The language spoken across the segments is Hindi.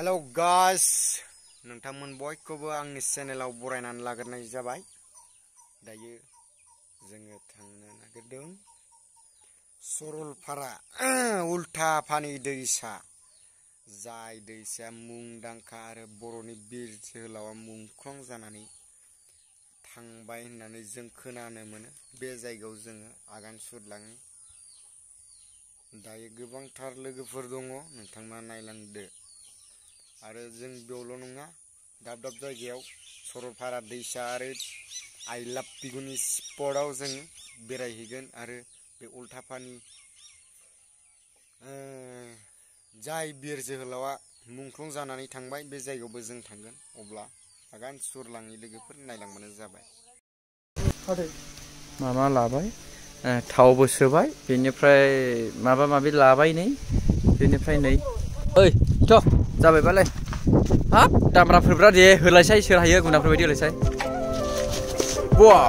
हेलौ गाइस नोंथांमोन बयखौबो आंनि चेनेलाव बरायनानै लाग्रोनाय जाबाय दायो जोङो थांनो नागिरदों सरलपारा उल्था फानि दैसा जाय दैसाया मुंदांखा आरो बर'नि बिर जोहोलावा मुंख्लं जानानै थांबाय होननानै जों खोनानो मोनो बे जायगायाव जोङो आगान सुरलाङो दायो गोबांथार लोगोफोर दङ नोंथांमोना नायलांदो आरो जों बेयावल' नङा दाब दाब जायगायाव सरलपारा दैसा आरो आइ लाभ पिकनिक स्पटआव जों बेरायहैगोन आरो बे उल्थाफानि जाय बिर जोहोलावा मुंख्लं जानानै थांबाय बे जायगायावबो जों थांगोन। अब्ला आगान सुरलाङि लोगोफोर नायलांबानो जाबाय। माबा लाबाय? थावबो सोबाय बेनिफ्राय माबा माबि लाबाय नै? बेनिफ्राय नै। ओइ थ' जाबायबालाय हाब दामराफोरब्रा दे होलायसाय सोर हायो गुनाफोर बायदि होलायसाय बवा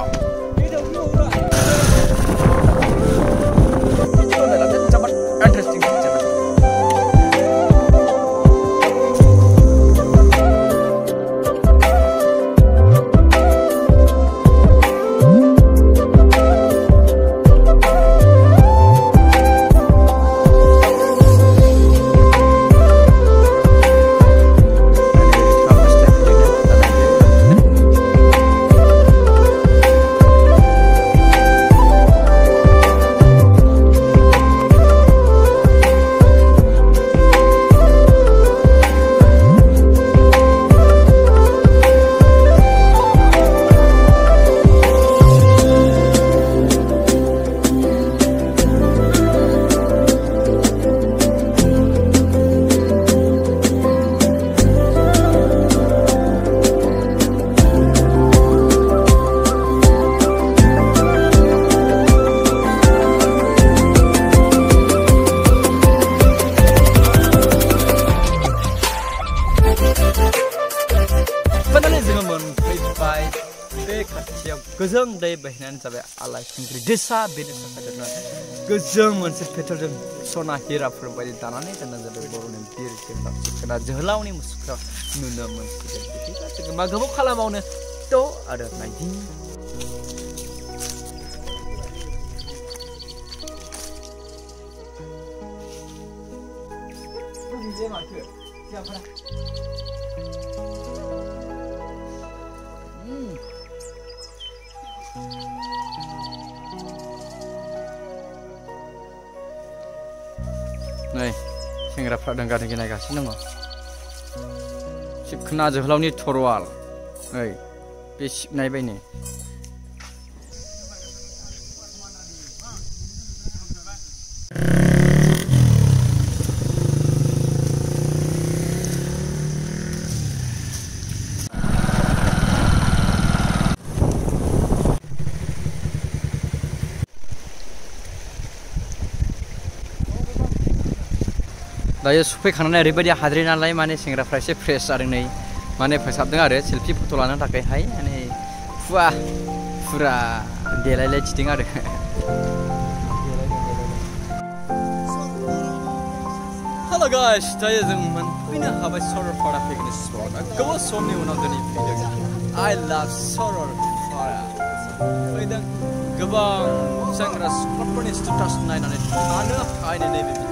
गोजों दै बोहैनानै जाबाय आलाय खुंग्रि दैसा थाखाय जोङो गोजों मोनसे पेट्रलजों सना हिराफोर बायदि दानानै दोननाय जाबाय बर'नि बिर जोहोलाव जोहोलावनि मुसुखा नुनो मोनसिगोन। मा गोबाव खालामावनो थ' आरो नायदि नै सेंग्राफ्रा दोंगा दोंगि नायगासिनो दङ सिखोना जोहोलावनि थरवाल नै बे सिबनायबाय नै दायो सफैखांनानै ओरैबायदि हाद्रि नालाय माने सेंग्राफ्रा एसे फ्रेस जादों नै माने फोसाबदों आरो सेल्फि फट' लानो थाखायहाय माने फुवा फुरा देलायलायथिदों आरो हेल' गाइस दायो जों मोनफैनो हाबाय सरलपारा पिकनिक स्पट गोबाव समनि उनाव दिनै फैदों आइ लाभ सरलपारा फैदों गोबां सेंग्रा सिख्लाफोरनि स्टेटास नायनानै थानो हायनो नैबे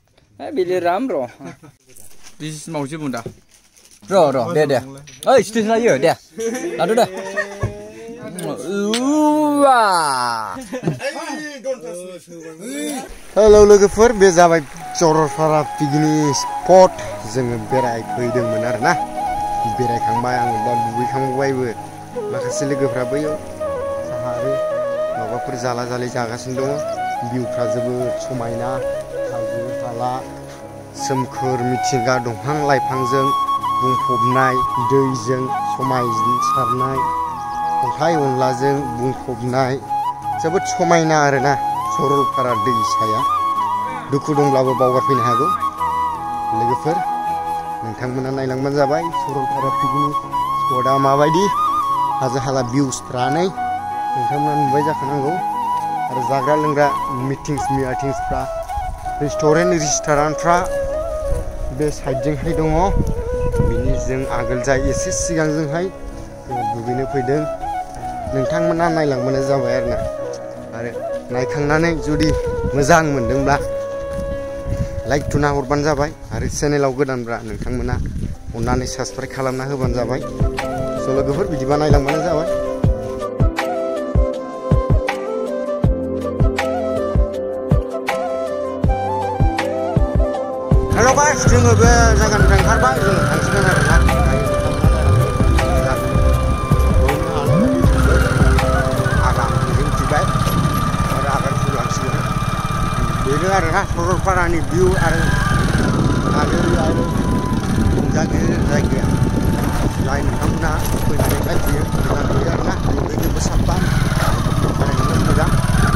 ए भिले राम्रो दिस इज माउजि बुन्दा र र दे दे ओइ स्टेसन लायो दे लादो दे उवा हेलौ लोगोफोर बे जाबाय सरलपारा पिकनिक स्पट जोङो बेरायफैदोंमोन आरो ना बेरायखांबाय आङो दा दुगैखांबायबो माखासे लोगोफ्रा बैयाव साहा आरो माबाफोर जाला जालि जागासिनो दङ भिउफ्रा जोबोद समायना हाजो हाला। सोमखोर मिथिंगा दंफां लाइफांजों बुंफबनाय, दैजों समायसारनाय अन्थाइ अनलाजों बुंफबनाय। जोबोद समायना आरोना सरलपारा दैसाया दुखु दंब्लाबो बावगारफैनो हागौ। लोगोफोर, नोंथांमोना नायलांबानो जाबाय सरलपारा पिकनिक स्पटआ माबायदि? हाजो हाला भिउसफ्रानै नोंथांमोना नुबाय जाखानांगौ। आरो जाग्रा लोंग्रा मिटिंस मिटिंसफ्रा रेस्टुरेन्ट रेस्टुरेन्टफ्रा बे साइडजोंहाय दङ बिनि जों आगोल जा एसे सिगांजोंहाय जोङो दुगैनो फैदों नोंथांमोना नायलांबानो जाबाय आरोना आरो नायखांनानै जुदि मोजां मोनदोंब्ला लाइक थुना हरबानो जाबाय आरो चेनेलाव गोदानब्ला नोंथांमोना अननानै साबसक्राइब खालामना होबानो जाबाय स' लोगोफोर बिदिबा नायलांबानो जाबाय हेल' गाइस जोङो बे जायगानिफ्राय ओंखारबाय जोङो थांसिगोन आरोना आगान मिजिंथिबाय आरो आगान सुरलांसिगोन बेनो आरोना सरलपारानि भिउ आरो हाजो आरो रंजानो जायगाया जाय नोंथांमोना फैनानै नायफैयो मोजां नुयो आरोना बेबो साफा नायनो मोजां मोजां नायखांदों